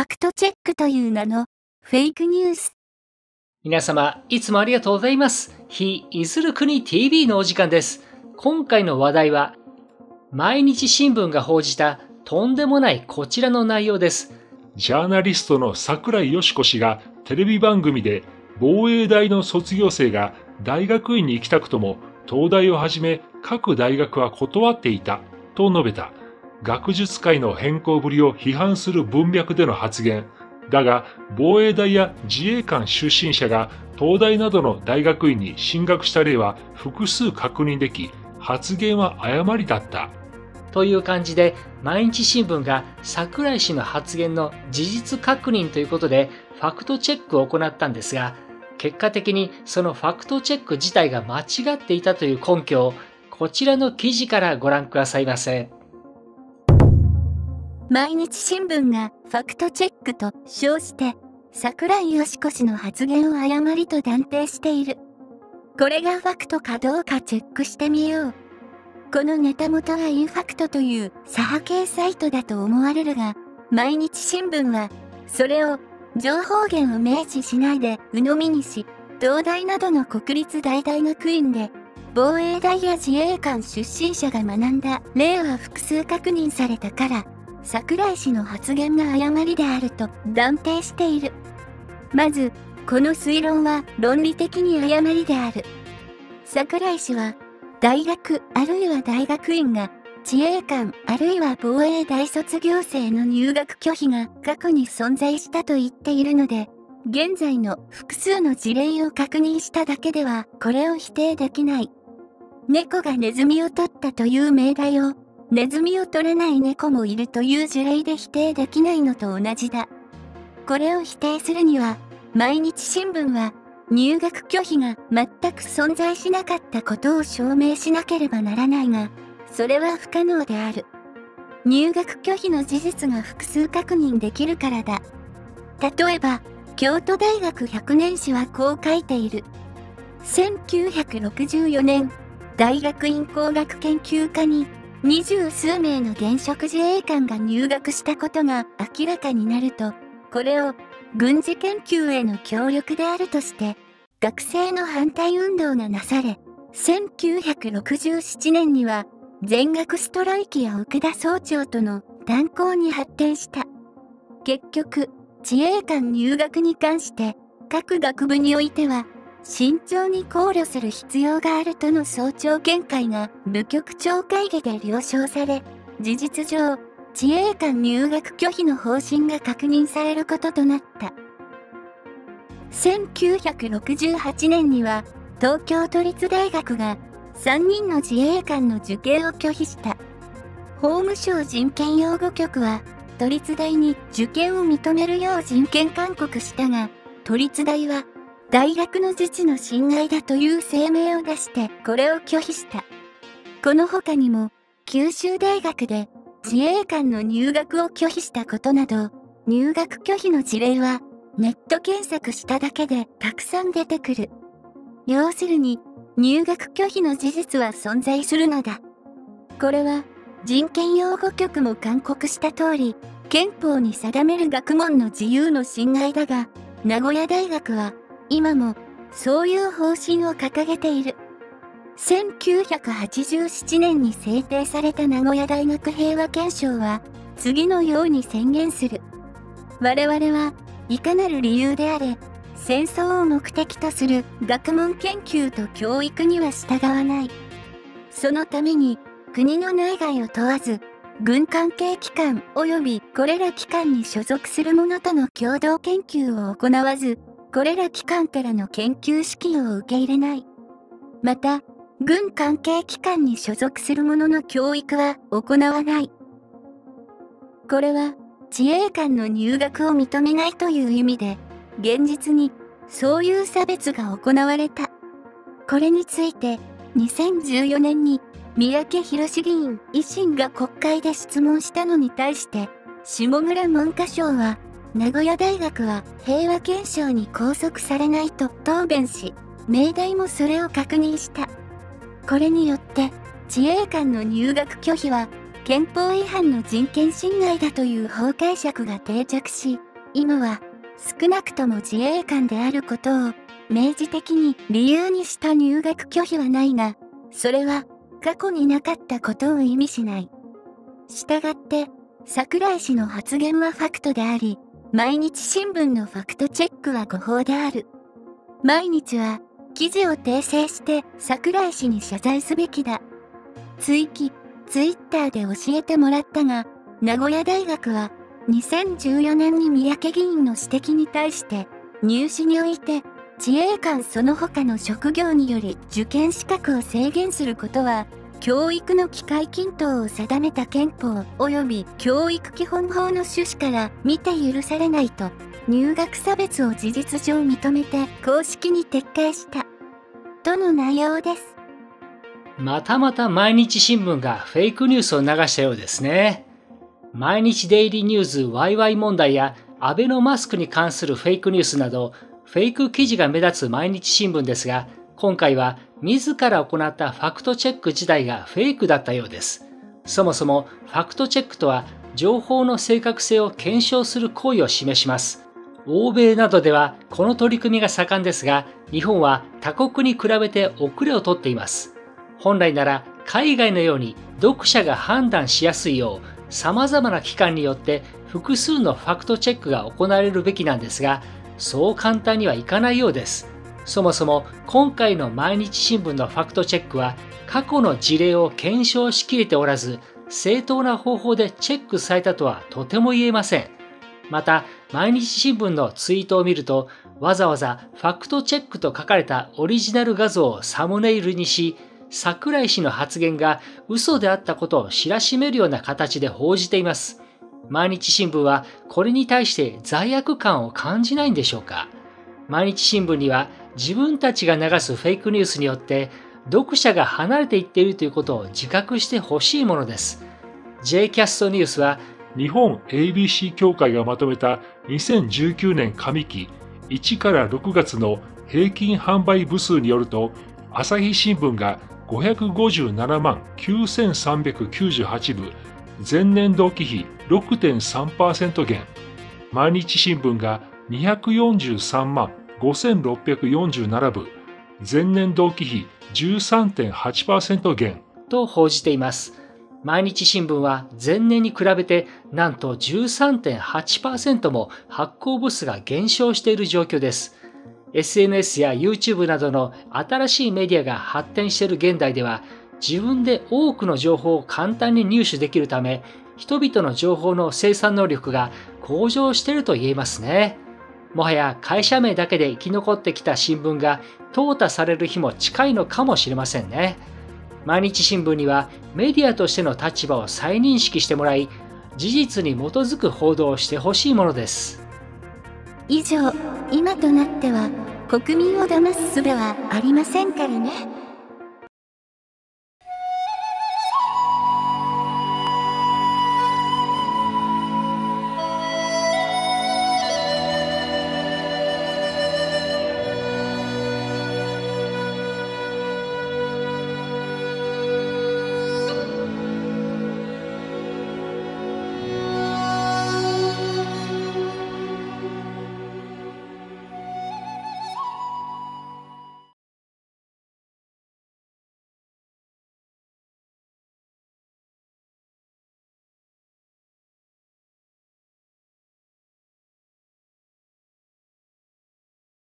ファクトチェックという名のフェイクニュース。皆様、いつもありがとうございます。非いずる国 TV のお時間です。今回の話題は、毎日新聞が報じたとんでもないこちらの内容です。ジャーナリストの桜井よし子氏がテレビ番組で防衛大の卒業生が大学院に行きたくとも東大をはじめ各大学は断っていたと述べた学術界の変更ぶりを批判する文脈での発言だが防衛大や自衛官出身者が東大などの大学院に進学した例は複数確認でき発言は誤りだったという感じで毎日新聞が櫻井氏の発言の事実確認ということでファクトチェックを行ったんですが結果的にそのファクトチェック自体が間違っていたという根拠をこちらの記事からご覧くださいませ。毎日新聞がファクトチェックと称して桜井よし子氏の発言を誤りと断定している。これがファクトかどうかチェックしてみよう。このネタ元はインファクトという左派系サイトだと思われるが、毎日新聞は、それを情報源を明示しないで鵜呑みにし、東大などの国立大大学院で、防衛大や自衛官出身者が学んだ例は複数確認されたから、桜井氏の発言が誤りであると断定している。まず、この推論は論理的に誤りである。桜井氏は大学あるいは大学院が自衛官あるいは防衛大卒業生の入学拒否が過去に存在したと言っているので、現在の複数の事例を確認しただけではこれを否定できない。猫がネズミを取ったという命題を、ネズミを取れない猫もいるという事例で否定できないのと同じだ。これを否定するには、毎日新聞は入学拒否が全く存在しなかったことを証明しなければならないが、それは不可能である。入学拒否の事実が複数確認できるからだ。例えば、京都大学100年史はこう書いている。1964年、大学院工学研究科に二十数名の現職自衛官が入学したことが明らかになると、これを軍事研究への協力であるとして、学生の反対運動がなされ、1967年には全額ストライキや奥田総長との断交に発展した。結局、自衛官入学に関して各学部においては慎重に考慮する必要があるとの総長見解が部局長会議で了承され、事実上、自衛官入学拒否の方針が確認されることとなった。1968年には東京都立大学が3人の自衛官の受験を拒否した。法務省人権擁護局は都立大に受験を認めるよう人権勧告したが、都立大は大学の自治の侵害だという声明を出してこれを拒否した。この他にも九州大学で自衛官の入学を拒否したことなど、入学拒否の事例はネット検索しただけでたくさん出てくる。要するに、入学拒否の事実は存在するのだ。これは人権擁護局も勧告した通り、憲法に定める学問の自由の侵害だが、名古屋大学は今もそういう方針を掲げている。1987年に制定された名古屋大学平和憲章は、次のように宣言する。我々はいかなる理由であれ、戦争を目的とする学問研究と教育には従わない。そのために、国の内外を問わず、軍関係機関及びこれら機関に所属する者との共同研究を行わず、これら機関からの研究資金を受け入れない。また、軍関係機関に所属する者の教育は行わない。これは自衛官の入学を認めないという意味で、現実にそういう差別が行われた。これについて2014年に三宅博議員維新が国会で質問したのに対して下村文科省は名古屋大学は平和憲章に拘束されないと答弁し命題もそれを確認した。これによって自衛官の入学拒否は憲法違反の人権侵害だという法解釈が定着し今は少なくとも自衛官であることを明示的に理由にした入学拒否はないが、それは過去になかったことを意味しない。したがって、桜井氏の発言はファクトであり、毎日新聞のファクトチェックは誤報である。毎日は記事を訂正して桜井氏に謝罪すべきだ。追記、ツイッターで教えてもらったが、名古屋大学は2014年に三宅議員の指摘に対して入試において自衛官その他の職業により受験資格を制限することは教育の機会均等を定めた憲法及び教育基本法の趣旨から見て許されないと入学差別を事実上認めて公式に撤回した。との内容です。またまた毎日新聞がフェイクニュースを流したようですね。毎日デイリーニュースワイワイ問題やアベノマスクに関するフェイクニュースなどフェイク記事が目立つ毎日新聞ですが今回は自ら行ったファクトチェック自体がフェイクだったようです。そもそもファクトチェックとは情報の正確性を検証する行為を示します。欧米などではこの取り組みが盛んですが、日本は他国に比べて遅れをとっています。本来なら海外のように読者が判断しやすいよう様々な機関によって複数のファクトチェックが行われるべきなんですが、そう簡単にはいかないようです。そもそも今回の毎日新聞のファクトチェックは過去の事例を検証しきれておらず正当な方法でチェックされたとはとても言えません。また、毎日新聞のツイートを見ると、わざわざファクトチェックと書かれたオリジナル画像をサムネイルにし、桜井氏の発言が嘘であったことを知らしめるような形で報じています。毎日新聞はこれに対して罪悪感を感じないんでしょうか？毎日新聞には自分たちが流すフェイクニュースによって読者が離れていっているということを自覚してほしいものです。J キャストニュースは日本 ABC 協会がまとめた2019年上期1から6月の平均販売部数によると朝日新聞が557万9398部前年同期比6.3%減毎日新聞が243万5647部、前年同期比13.8%減と報じています。毎日新聞は前年に比べてなんと13.8%も発行部数が減少している状況です。SNS や YouTube などの新しいメディアが発展している現代では自分で多くの情報を簡単に入手できるため人々の情報の生産能力が向上していると言えますね。もはや会社名だけで生き残ってきた新聞が淘汰される日も近いのかもしれませんね。毎日新聞にはメディアとしての立場を再認識してもらい、事実に基づく報道をしてほしいものです。以上、今となっては国民を騙す術はありませんからね。